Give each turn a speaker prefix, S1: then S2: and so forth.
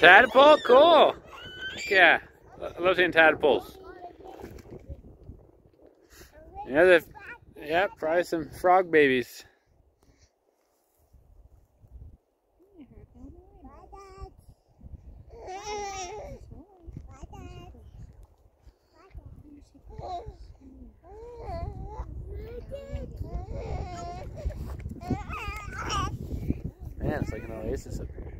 S1: Tadpole? Cool. Yeah. I love seeing tadpoles. Yeah, the, yeah, probably some frog babies. Man, it's like an oasis up here.